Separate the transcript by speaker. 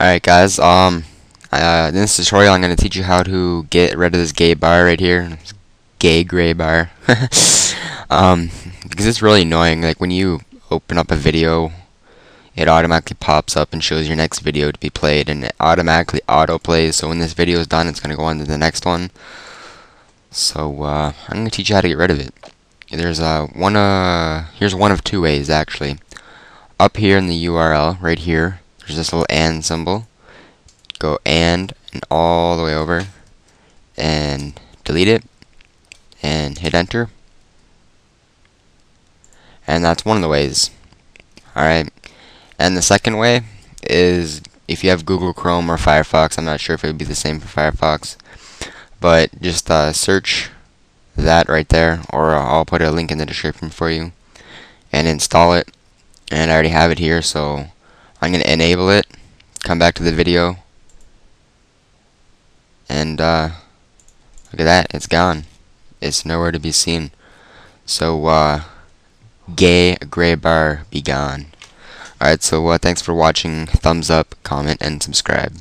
Speaker 1: Alright guys, um, uh, in this tutorial I'm going to teach you how to get rid of this gay bar right here. Gay gray bar. um, because it's really annoying, like when you open up a video, it automatically pops up and shows your next video to be played, and it automatically auto-plays, so when this video is done, it's going to go on to the next one. So, uh, I'm going to teach you how to get rid of it. There's, uh, one, uh, here's one of two ways, actually. Up here in the URL, right here, there's this little and symbol. Go and and all the way over and delete it and hit enter. And that's one of the ways. Alright. And the second way is if you have Google Chrome or Firefox, I'm not sure if it would be the same for Firefox, but just uh, search that right there, or I'll put a link in the description for you, and install it. And I already have it here, so I'm going to enable it, come back to the video, and uh, look at that, it's gone. It's nowhere to be seen. So, uh, gay gray bar be gone. Alright, so uh, thanks for watching. Thumbs up, comment, and subscribe.